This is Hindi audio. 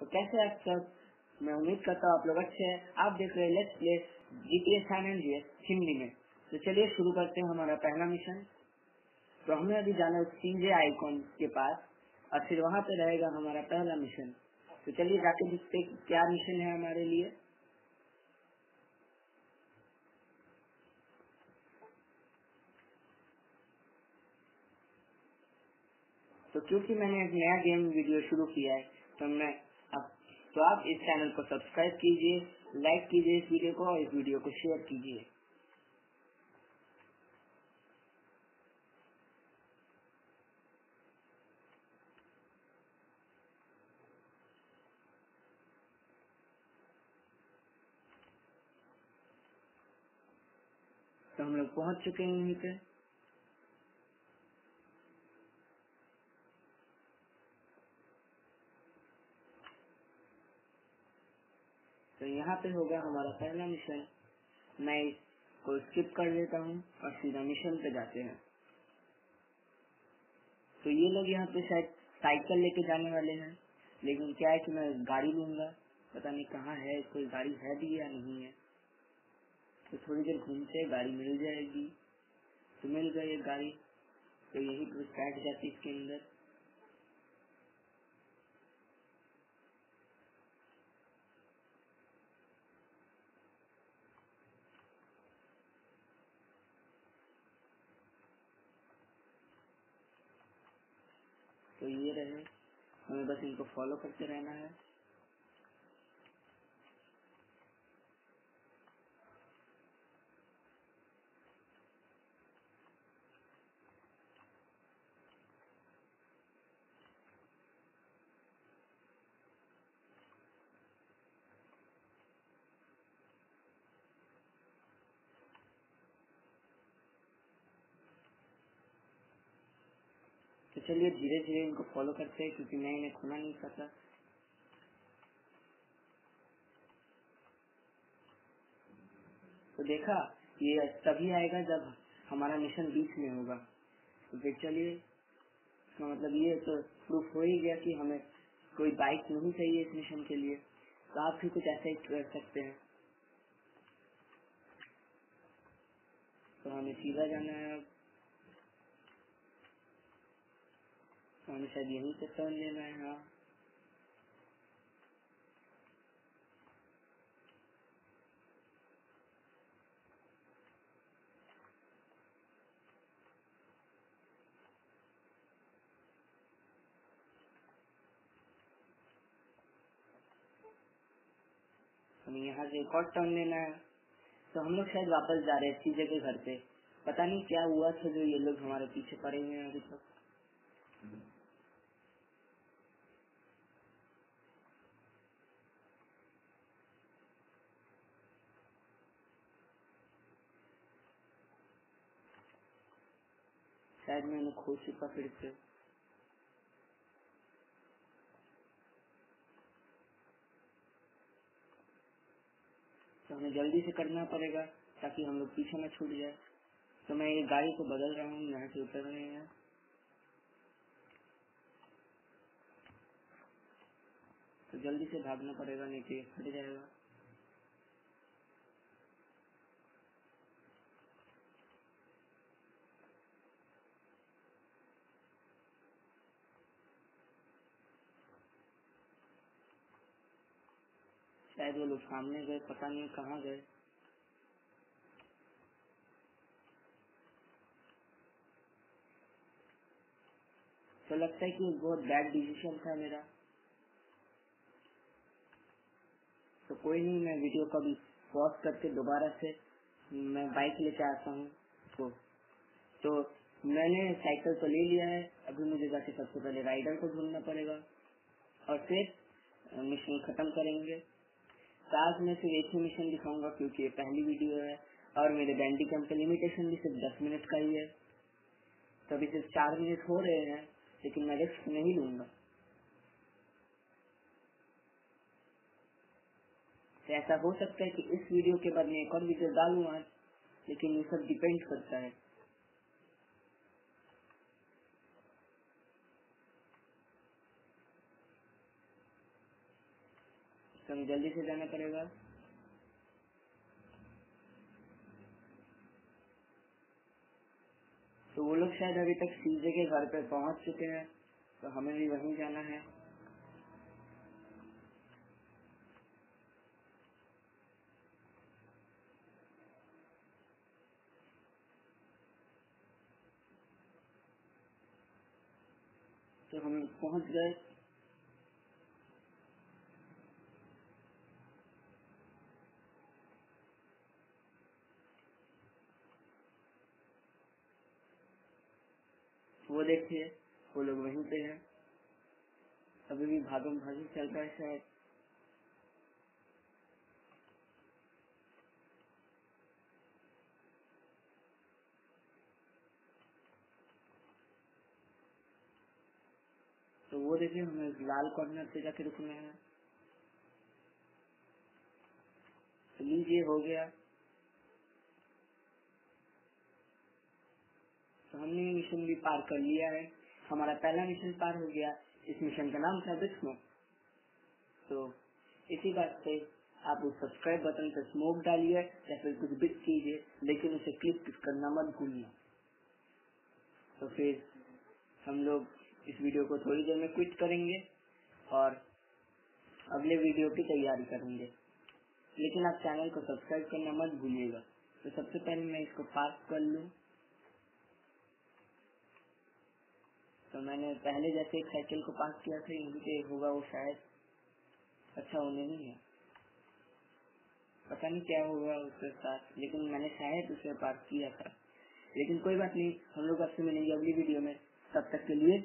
तो कैसे आप सब? मैं उम्मीद करता हूँ आप लोग अच्छे हैं। आप देख रहे हैं let's play GTA Andreas Hindi में। तो चलिए शुरू करते हैं हमारा पहला मिशन तो हमें अभी जाना है सीजे आइकॉन के पास, और फिर वहाँ पे रहेगा हमारा पहला मिशन तो चलिए जाके देखते क्या मिशन है हमारे लिए। तो क्योंकि मैंने एक नया गेम वीडियो शुरू किया है तो मैं तो आप इस चैनल को सब्सक्राइब कीजिए लाइक कीजिए इस वीडियो को और इस वीडियो को शेयर कीजिए। तो हम लोग पहुँच चुके हैं यहीं पे तो यहाँ पे होगा हमारा पहला मिशन मैं इसको स्किप कर देता हूँ और सीधा मिशन पे जाते हैं। तो ये लोग यहाँ पे शायद साइकिल लेके जाने वाले हैं। लेकिन क्या है कि मैं गाड़ी लूँगा। पता नहीं कहाँ है, कोई गाड़ी है भी या नहीं है। तो थोड़ी देर घूमते गाड़ी मिल जाएगी। तो मिल गई गाड़ी। तो यही बैठ जाती इसके अंदर। तो ये रहे। हमें बस इनको फॉलो करते रहना है। तो चलिए धीरे धीरे इनको फॉलो करते हैं, क्योंकि मैं इन्हें खोना नहीं चाहता। तो देखा, ये तभी आएगा जब हमारा मिशन बीच में होगा। तो फिर चलिए, इसका मतलब ये तो प्रूफ हो ही गया कि हमें कोई बाइक नहीं चाहिए इस मिशन के लिए। तो आप भी कुछ ऐसा ही कर सकते हैं। तो हमें सीधा जाना है अब। हमें शायद यहीं से हाँ। हमें यहाँ से एक और टर्न लेना है। तो हम लोग शायद वापस जा रहे हैं सीजे के घर पे। पता नहीं क्या हुआ था जो ये लोग हमारे पीछे पड़े हुए हैं अभी तक। शायद मैं उन्हें खो चुका फिर से तो हमें जल्दी से करना पड़ेगा ताकि हम लोग पीछे न छूट जाए। तो मैं ये गाड़ी को बदल रहा हूँ, यहाँ से उतर रहे हैं। तो जल्दी से भागना पड़ेगा तो ये जाएगा। शायद वो लोग सामने गए, पता नहीं कहाँ गए। तो लगता है कि बहुत बैड डिसीज़न था मेरा। तो कोई नहीं, मैं वीडियो को अभी पॉज करके दोबारा से मैं बाइक लेके आता हूँ। तो तो मैंने साइकिल तो ले लिया है। अभी मुझे जाके सबसे पहले राइडर को ढूंढना पड़ेगा। और फिर मिशन खत्म करेंगे। आज मैं सिर्फ़ एक ही मिशन दिखाऊँगा क्योंकि ये पहली वीडियो है और मेरे बैंडी कैम का लिमिटेशन भी सिर्फ़ दस मिनट का ही है। तो अभी सिर्फ़ चार मिनट हो रहे हैं, लेकिन मैं रिस्क नहीं लूँगा। तो ऐसा हो सकता है कि इस वीडियो के बाद मैं एक और वीडियो डालू आज, लेकिन ये सब डिपेंड करता है। तो हमें जल्दी से जाना पड़ेगा। तो वो लोग शायद अभी तक सीजे के घर पे पहुँच चुके हैं तो हमें भी वहीं जाना है। तो हम पहुँच गए। वो देखिए वो लोग वहीं पे हैं। अभी भी भागम भागी चल रहा है शायद। तो वो देखिए, हमें लाल कॉर्नर पे जाके रुकना है। तो लीजिए, हो गया तो हमने मिशन भी पार कर लिया है। हमारा पहला मिशन पार हो गया। इस मिशन का नाम था बिस्मो तो इसी बात से आप उस सब्सक्राइब बटन पर स्मोक डालिए या फिर कुछ बिट कीजिए, लेकिन उसे क्लिक करना मत भूलिए। तो फिर हम लोग इस वीडियो को थोड़ी देर में क्विट करेंगे और अगले वीडियो की तैयारी करेंगे। लेकिन आप चैनल को सब्सक्राइब करना मत भूलिएगा। तो सबसे पहले मैं इसको पास कर लूँ। तो मैंने पहले जैसे एक साइकिल को पास किया था यही पे होगा वो शायद। अच्छा होने नहीं है। पता नहीं क्या होगा उसके साथ, लेकिन मैंने शायद उसे पास किया था। लेकिन कोई बात नहीं, हम लोग आपसे मिलेंगे अगली वीडियो में। तब तक के लिए